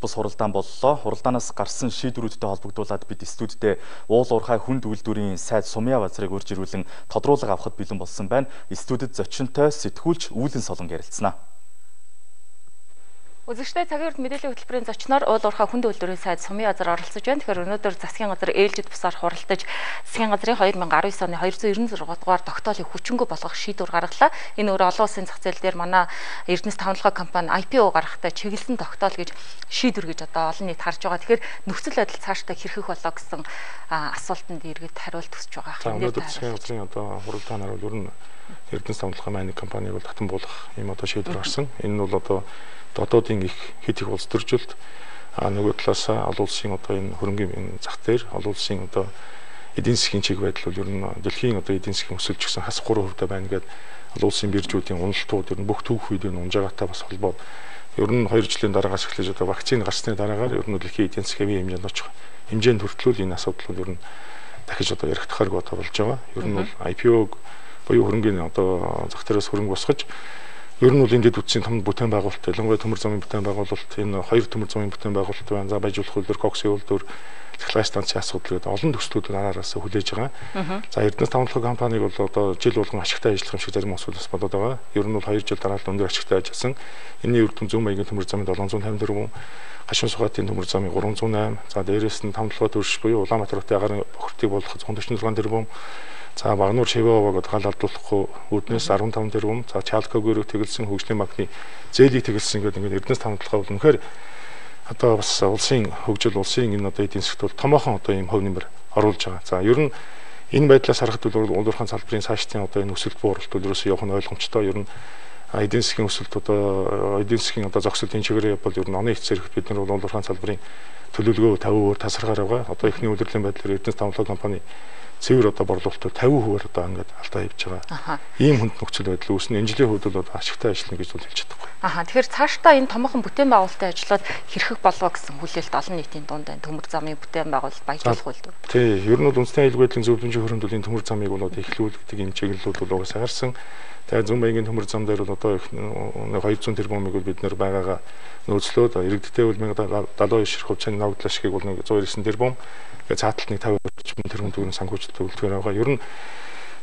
бус хуралдаан боллоо. Хуралдаанаас гарсан шийдвэрүүдтэй холбогдуулаад бид студидээ уул уурхай хүнд үйлдвэрийн сайд Сумья базрыг урьж ирүүлэн тодруулга авахд бэлэн болсон байна. Студид зочинтой сэтгүүлч Үүлэн Солон ярилцсанаа. Үзэгчтэй цагийн урд мэдээллийн хөтөлбөрийн зочноор уул уурхай хүнд үйлдвэрийн сайд Сумын газар оролцож байна. Тэгэхээр өнөөдөр засгийн газар ээлжид бусаар хуралдаж засгийн газрын 2019 оны 296 дугаар тогтоолыг хүчингү болгох шийдвэр гаргалаа. Энэ өөр олон улсын зах зээл дээр манай Эрдэнэс тавхлага компани IPO гаргахтаа чиглэсэн тогтоол гэж шийдвэр гэж одоо олон нийт харж байгаа. Тэгэхээр нөхцөл байдал цаашдаа хэрхэх болоо гэсэн асуултанд иргэд хариулт төсөж байгаа. Өнөөдөр засгийн газрын одоо хуралдаанаар бол ер нь Эрдэнэс тавхлага маань компаниг бол татан буулгах юм одоо шийдвэр гарсан. Энэ нь бол одоо дотоодын их хэд их улс төржилт а нөгөө талаас олон улсын одоо энэ хөрөнгөний зах дээр олон улсын одоо эдийн засгийн чиг байдал бол ер нь дэлхийн одоо эдийн засгийн өсөлт гэсэн хас 3% байна гэдэг олон улсын биржүүдийн уналтууд ер нь бүх түүх үед энэ унжаагаатай бас холбоод ер нь 2 жилийн дараагаас эхлэж одоо вакцины гарсны дараагаар ер нь дэлхийн эдийн засгийн хэмжээнд очих хэмжээнд хүртэл энэ асуудал бол ер нь дахиж одоо яригдахааргүй одоо болж байгаа. Ер нь бол IPO буюу хөрөнгөний одоо зах дээрээс хөрөнгө босгож Ер нь бол ингээд үтсийн том бүтээн байгуулалт, ялангуяа төмөр замын бүтээн байгуулалт, энэ хоёр төмөр замын бүтээн байгуулалт байна. За баяжуулах үйлдвэр, коксын үйлдвэр, цахилгаан станцын асуудал гэдэг олон төслүүдийг анаараас хүлээж байгаа. За Эрдэнэс тавталгын компаниг бол одоо жил болгон ашигтай ажиллах юм шиг зарим асуудал болоод байгаа. Ер нь бол 2 жил дараалал өндөр ашигтай ажилласан. Энэний үр дүн зүүн маягийн төмөр замын 750 тэрбум, хашин сугаатын төмөр замын 308, за дээрээс нь тавталгын төрш буюу Улаанбаатар хотын агаарын бохирдыг болгох 146 тэрбум За Багнуур Шивэовог гал алдуулахгүй үүднээс 15 тэрбум, за Чалкогөрөг тэгэлсэн хөгжлийн банкны зээлийг тэгэлсэн гэдэг ингээд Эрдэнэс тавталгаа бол үнэхээр одоо бас улсын хөгжил улсын энэ одоо эдийн засгт бол томоохон одоо ийм хөв нэмэр оруулж байгаа. За ер нь энэ байдлаас харахад бол улуурхан салбарын цаашдын одоо энэ өсөлт бууралт бол ерөөсөө явах нь ойлгомжтой. Ер нь эдийн засгийн өсөлт одоо эдийн засгийн одоо зогсолтын чигээр бол ер нь оны эцсэрэгт бид нар улуурхан салбарын төлөвлөгөө 50% тасаргаар байгаа. Одоо ихний удирдлагын байдлаар Эрдэнэс тавталгаа компани цэвэр одоо борлуулалтыг 50%-аар одоо ингээд алдаа хийж байгаа. Ийм хүнд нөхцөл байдал үүснэ. Энэ жилийн хувьд бол ашигтай ажиллана гэж бол хэлж чадахгүй. Аха тэгэхээр цаашдаа энэ томоохон бүтээн байгуулалтын ажлууд хэрхэх болов гэсэн хүлээлт олон нийтийн дунд байна. Төмөр замын бүтээн байгуулалт баяжуулах үйлдвэр. Тий, ер нь бол үндэсний аюулгүй байдлын зөвлөмжийн хөрөмдлийн төмөр замыг бол эхлүүлдэг энэ чиглэлүүд бол угаасаа гарсан. Тэгээ зүүн маягийн төмөр зам дээр бол одоо 200 тэрбумыг бид нэр байгаагаа нөөцлөөд иргэдтэй бол 1079 ширх хувьцааны ногдлол ашигыг бол 199 тэрбум Тэгээ цааталт нэг 50 орчим тэрбум төгрөг санхүүжилт төгөлдгөр байгаа. Ер нь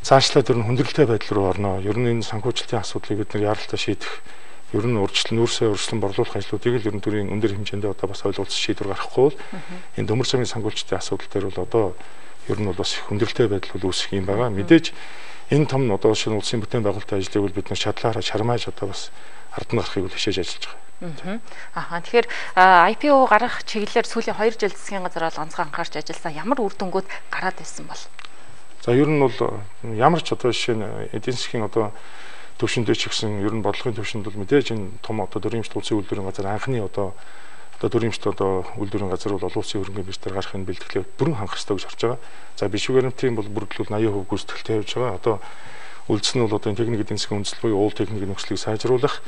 цаашлаад ер нь хүндрэлтэй байдал руу орно. Ер нь энэ санхүүжилтийн асуудлыг бид нар яралтай шийдэх ер нь урьдчилан нүүрсээ урьдчилан борлуулах ажлуудыг л ер нь төрийн өндөр хэмжээндээ одоо бас ойлголцож шийдвэр гаргахгүй бол энэ төмөр замын санхүүжилтийн асуудал дээр бол одоо ер нь бол бас хүндрэлтэй байдал бол үүсэх юм байгаа. Мэдээж энэ том одоо шинэ улсын бүтээн байгуулалтын ажлыг бол бид нар шатлаараа чармааж одоо бас ард нь гарахыг бол хичээж ажиллаж байгаа. Аа тэгэхээр IPO гарах чиглэлээр сүүлийн 2 жил засгийн газар бол онцгой анхаарч ажилласан ямар үр дүнгууд гараад байсан бол? За ер нь бол ямар ч одоо жишээ нь эдийн засгийн одоо төвшөндөө ч гэсэн ер нь бодлогын төвшөнд бол мэдээж энэ том одоо дөрвимжт улсын үйлдвэрийн газар анхны одоо одоо дөрвимжт одоо үйлдвэрийн газар бол олон улсын хөрөнгөний биржээр гарахын бэлтгэлээ бүрэн хангах хэрэгтэй гэж харж байгаа. За биш гарантийн бол бүрдлүүл 80% гүйцэтгэлтэй явж байгаа. Одоо үлдсэн нь бол одоо техник эдийн засгийн үндэслэл буюу уул техникийн нөхцөлийг сайжруулах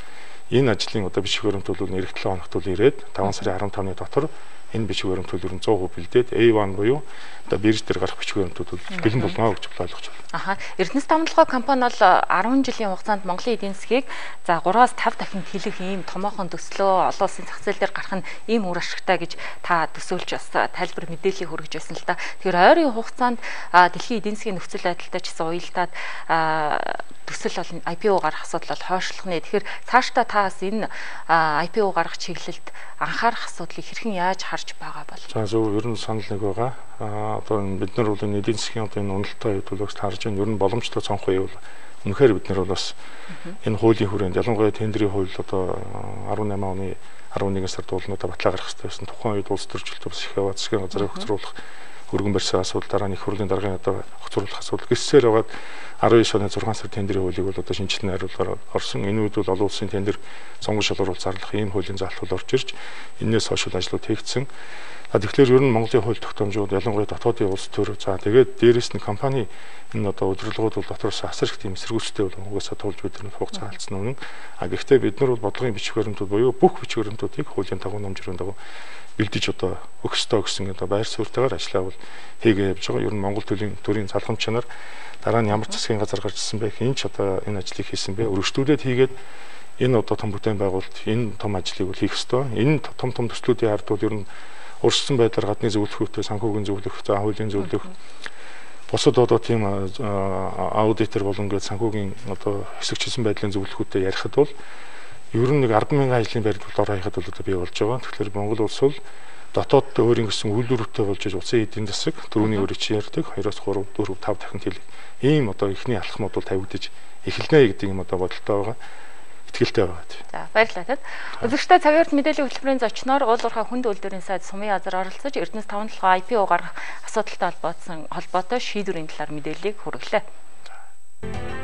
энэ ажлын одоо биш хөрөмтөл бол нэрх 7 хоногт бол ирээд 5 сарын 15-ны дотор энэ бичиг баримтууд ер нь 100% бэлдээд A1 буюу одоо бирж дээр гарах бичиг баримтууд бэлэн болно гэж ойлгож байна. Аха. Эрдэнэс тамдлогоо компани бол 10 жилийн хугацаанд Монголын эдийн засгийг за 3-аас 5 дахин хэлэх ийм томоохон төслөө олон улсын зах зээл дээр гарах нь ийм үр ашигтай гэж та төсөөлж бас тайлбар мэдээллийг хүргэж байсан л да. Тэгэхээр ойрын хугацаанд дэлхийн эдийн засгийн нөхцөл байдалтай ч гэсэн уялдаад төсөл бол IPO гарах асуудал бол хойшлох нэ. Тэгэхээр цаашдаа таас энэ IPO гарах чиглэлд анхаарах асуудлыг хэрхэн яаж харж байгаа бол? За зөв ер нь санал нэг байгаа. Аа одоо бид нар бол энэ эдийн засгийн одоо энэ уналттай хувьд бол бас таарж байна. Ер нь боломжтой цонх үе бол үнэхээр бид нар бол бас энэ хуулийн хүрээнд ялангуяа тендерийн хууль одоо 18 оны 11 сард уулнуудаа батлаа гаргах хэрэгтэй байсан. Тухайн үед улс төрчлөлт бас их яваад засгийн газрыг хөцрүүлэх өргөн барьсан асуудал дараа их хурлын даргын одоо хөцрүүлэх асуудал гисээр байгаад 19 оны 6 сар тендерийн хуулийг бол одоо шинжилнэ хариулгаар орсон. Энэ үед бол олон улсын тендер сонгон шалгаруулалт зарлах ийм хуулийн заалтууд орж ирж энээс хойш ажлууд хийгдсэн. А тэгэхээр ер нь Монголын хууль тогтоомжууд ялангуяа дотоодын улс төр за тэгээд дээрэс нь компани энэ одоо удирдлагууд бол дотроос асар их тийм эсэргүүцтэй бол угаасаа тулж бид нар хугацаа алдсан үнэн. А гэхдээ бид нар бол бодлогын бичиг баримтууд буюу бүх бичиг баримтуудыг хуулийн дагуу намжирын дагуу бэлдэж одоо өгсдөө гэсэн одоо байр суурьтайгаар ажиллаа бол хийгээ явж байгаа. Ер нь Монгол төрийн төрийн залхамж чанар дараа нь ямар засгийн газар гарч ирсэн бэ? Хин ч одоо энэ ажлыг хийсэн бэ? Өргөжлүүлээд хийгээд энэ одоо том бүтээн байгуулалт энэ том ажлыг бол хийх ёстой. Энэ том том төслүүдийн ард бол ер нь урьдчилан байдлаар гадны зөвлөхөөртэй санхүүгийн зөвлөх, за хуулийн зөвлөх бусад одоо тийм аудитор болон гээд санхүүгийн одоо хэсэгчилсэн байдлын зөвлөхүүтэй ярихад бол ер нь нэг 100000 ажлын байрлал ороо хийхэд бол одоо бий болж байгаа. Тэгэхээр Монгол улс бол дотоод өөрийн гэсэн үйлдвэртэй болж уцын эдийн засаг дөрөвний өрөө чи ярьдаг 2-оос 3 4 5 дахин хэлэг. Ийм одоо ихний алхмууд бол тавигдаж эхэлнэ гэдэг юм одоо бодолтой байгаа итгэлтэй байгаа. За баярлалаа тад. Үзэгчтэй цагаарт мэдээллийн хөтөлбөрийн зочноор уулуурхай хүнд үйлдвэрийн сайд Сумын Азар оролцож Эрдэнэс 5-7 IPO гаргах асуудалтай холбоотой шийдвэрийн талаар мэдээллийг хүргэлээ.